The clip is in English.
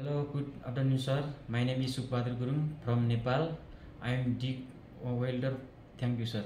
Hello, good afternoon, sir. My name is Subhadra Gurung from Nepal. I am Dick welder. Thank you, sir.